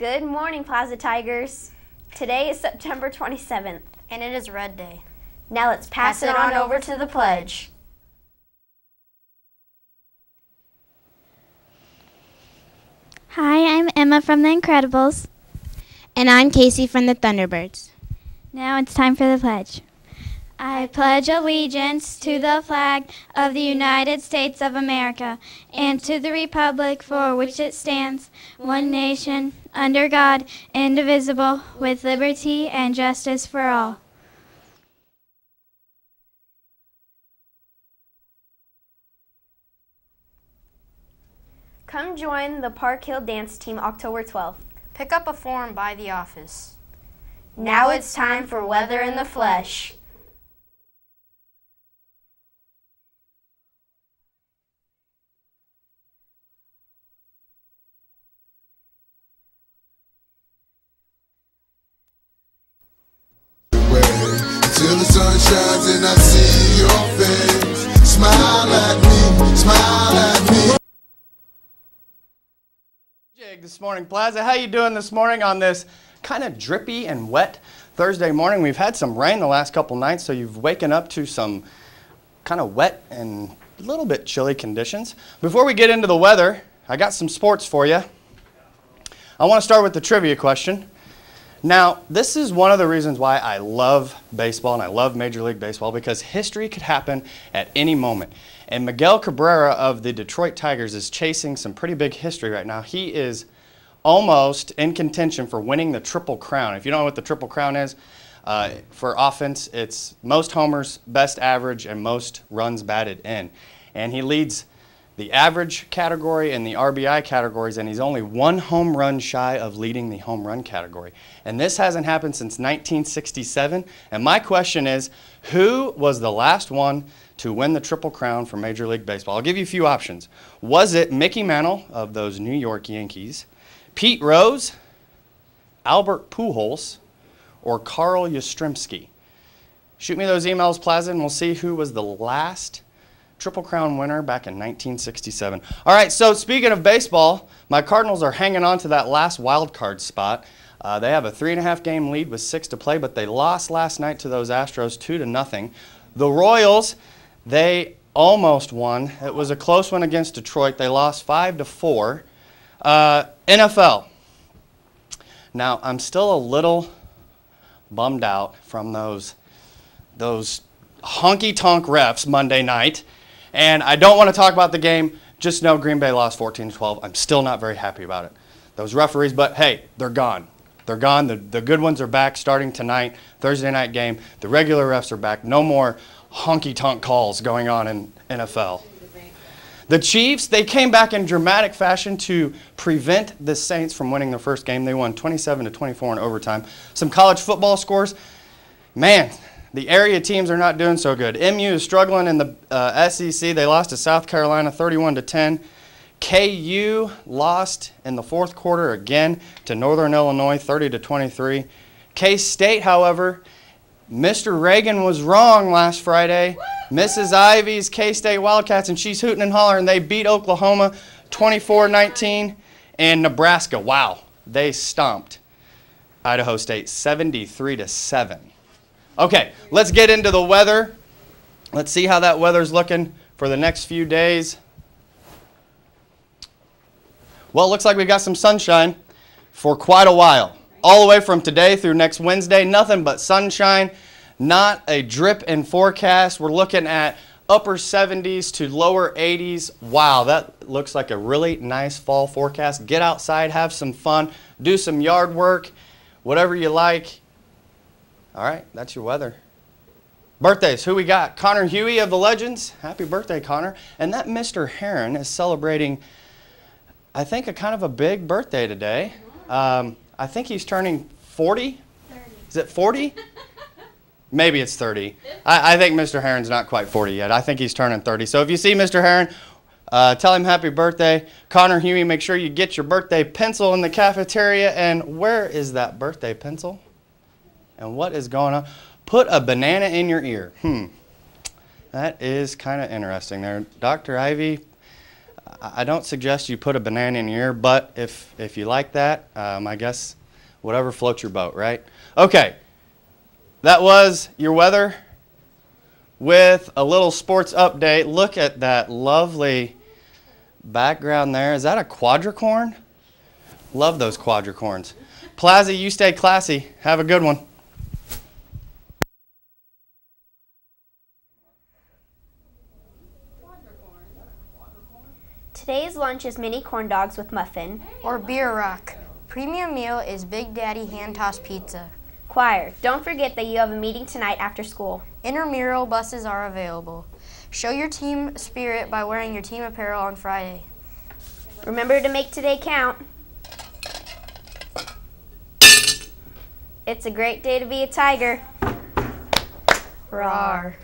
Good morning, Plaza Tigers. Today is September 27th. And it is Red Day. Now let's pass, it on over to the pledge. Hi, I'm Emma from The Incredibles. And I'm Casey from the Thunderbirds. Now it's time for the pledge. I pledge allegiance to the flag of the United States of America and to the republic for which it stands, one nation, under God, indivisible, with liberty and justice for all. Come join the Park Hill Dance Team October 12th. Pick up a form by the office. Now it's time for Weather in the Flesh. Till the sun shines and I see your face. Smile at me, smile at me. Jig this morning, Plaza. How you doing this morning on this kind of drippy and wet Thursday morning? We've had some rain the last couple nights, so you've waken up to some kind of wet and a little bit chilly conditions. Before we get into the weather, I got some sports for you. I want to start with the trivia question. Now, this is one of the reasons why I love baseball and I love Major League Baseball because history could happen at any moment. And Miguel Cabrera of the Detroit Tigers is chasing some pretty big history right now. He is almost in contention for winning the Triple Crown. If you don't know what the Triple Crown is, uh, for offense, it's most homers, best average, and most runs batted in. And he leads the average category and the RBI categories, and he's only one home run shy of leading the home run category. And this hasn't happened since 1967. And my question is who was the last one to win the Triple Crown for Major League Baseball? I'll give you a few options. Was it Mickey Mantle of those New York Yankees, Pete Rose, Albert Pujols, or Carl Yastrzemski? Shoot me those emails, Plaza, and we'll see who was the last Triple Crown winner back in 1967. All right, so speaking of baseball, my Cardinals are hanging on to that last wild card spot. Uh, they have a three and a half game lead with six to play, but they lost last night to those Astros two to nothing. The Royals, they almost won. It was a close one against Detroit. They lost five to four. Uh, NFL. Now I'm still a little bummed out from those those honky tonk refs Monday night. And I don't want to talk about the game. Just know Green Bay lost 14 12. I'm still not very happy about it. Those referees, but hey, they're gone. They're gone. The, the good ones are back starting tonight, Thursday night game. The regular refs are back. No more honky tonk calls going on in NFL. The Chiefs, they came back in dramatic fashion to prevent the Saints from winning their first game. They won 27 to 24 in overtime. Some college football scores. Man, the area teams are not doing so good. MU is struggling in the uh, SEC. They lost to South Carolina 31 to 10. KU lost in the fourth quarter again to Northern Illinois 30 to 23. K State, however, Mr. Reagan was wrong last Friday. Mrs. Ivy's K State Wildcats, and she's hooting and hollering. They beat Oklahoma 24 19. And Nebraska, wow, they stomped Idaho State 73 to 7. Okay, let's get into the weather. Let's see how that weather's looking for the next few days. Well, it looks like we've got some sunshine for quite a while. All the way from today through next Wednesday, nothing but sunshine, not a drip in forecast. We're looking at upper 70s to lower 80s. Wow, that looks like a really nice fall forecast. Get outside, have some fun, do some yard work, whatever you like. All right, that's your weather. Birthdays, who we got? Connor Huey of the Legends. Happy birthday, Connor. And that Mr. Heron is celebrating, I think, a kind of a big birthday today. Um, I think he's turning 40. 30. Is it 40? Maybe it's 30. I, I, think Mr. Heron's not quite 40 yet. I think he's turning 30. So if you see Mr. Heron, uh, tell him happy birthday. Connor Huey, make sure you get your birthday pencil in the cafeteria. And where is that birthday pencil? And what is going on? Put a banana in your ear. Hmm. That is kind of interesting there. Dr. Ivy, I don't suggest you put a banana in your ear, but if, if you like that, um, I guess whatever floats your boat, right? Okay, that was your weather with a little sports update. Look at that lovely background there. Is that a quadricorn? Love those quadricorns. Plaza, you stay classy. Have a good one. Today's lunch is mini corn dogs with muffin. Or bierock. Premium meal is Big Daddy hand tossed pizza. Choir, don't forget that you have a meeting tonight after school. Intramural buses are available. Show your team spirit by wearing your team apparel on Friday. Remember to make today count. It's a great day to be a tiger. Rawr.